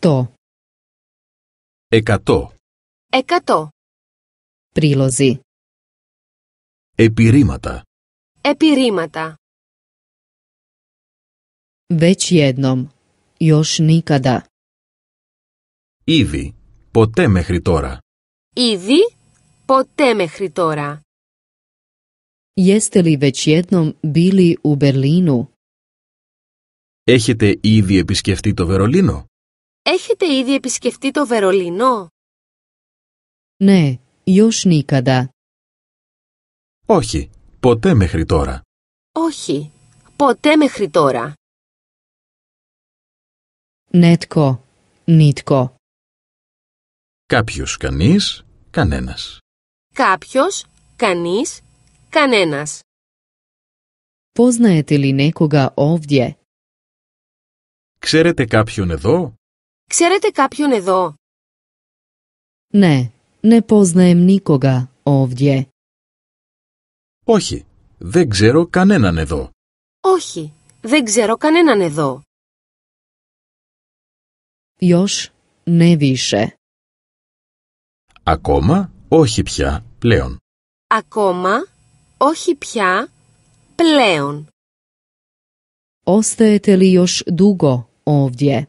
100. εκατό, εκατό, Prilozi. επιρρήματα, επιρρήματα, Već jednom. Još nikada. ήδη, ποτέ μέχρι τώρα. ήδη, ποτέ μέχρι τώρα. Jeste li već jednom bili u Berlinu? Έχετε ήδη επισκεφτεί το Βερολίνο; Έχετε ήδη επισκεφτεί το Βερολίνο; Ne, još nikada. Όχι, ποτέ μέχρι τώρα. Όχι, ποτέ μέχρι τώρα. Netko, nitko. Κάποιος, κανείς, κανένας. Κάποιος, κανείς, κανένας. Poznajete li nekoga ovdje? Ξέρετε κάποιον εδώ; Ξέρετε κάποιον εδώ; Ne, ne poznajem nikoga ovdje. Όχι, δεν ξέρω κανέναν εδώ. Όχι, δεν ξέρω κανέναν εδώ. Još ne više. Ακόμα, όχι πια, πλέον. Ακόμα, όχι πια, πλέον. Ostajete li još dugo ovdje?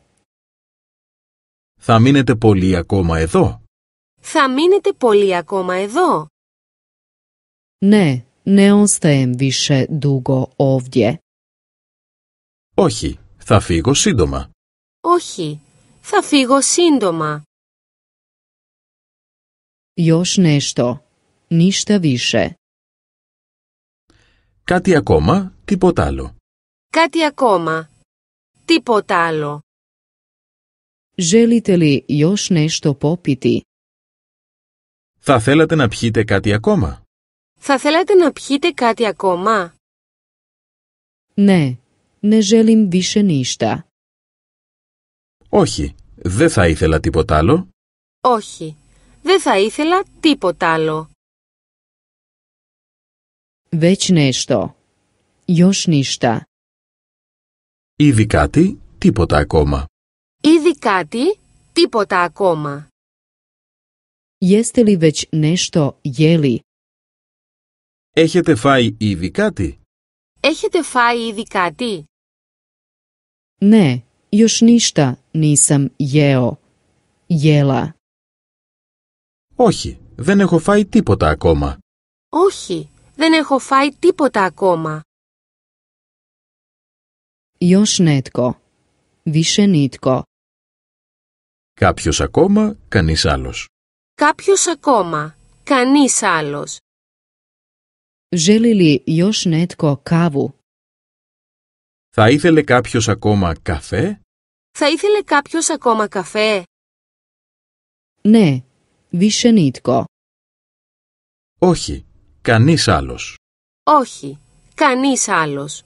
Θα μείνετε πολύ ακόμα εδώ; Θα μείνετε πολύ ακόμα εδώ; Ne, ne ostajem više dugo ovdje. Όχι, θα φύγω σύντομα. Όχι, θα φύγω σύντομα. Još nešto. Ništa više. Κάτι ακόμα, τίποτα άλλο. Κάτι ακόμα. Τίποτα άλλο. Želite li još nešto popiti? Θα θέλατε να πιείτε κάτι ακόμα; Θα θέλατε να πιείτε κάτι ακόμα; Ne, ne želim više ništa. Όχι, δεν θα ήθελα τίποτα άλλο. Όχι, δεν θα ήθελα τίποτα άλλο. Već nešto. Još ništa. Ήδη κάτι, τίποτα ακόμα. Ήδη κάτι, τίποτα ακόμα. Jeste li već nešto jeli? Έχετε φάει ήδη κάτι; Έχετε φάει ήδη κάτι; Ne, još ništa nisam jeo. Jela. Όχι, δεν έχω φάει τίποτα ακόμα. Όχι, δεν έχω φάει τίποτα ακόμα. Još netko. Više nitko. Κάποιος ακόμα, κανείς άλλος. Κάποιος ακόμα, κανείς άλλος. Želi li još netko kavu? Θα ήθελε κάποιος ακόμα καφέ; Θα ήθελε κάποιος ακόμα καφέ; Ne, više nitko. Όχι, κανείς άλλος. Όχι, κανείς άλλος.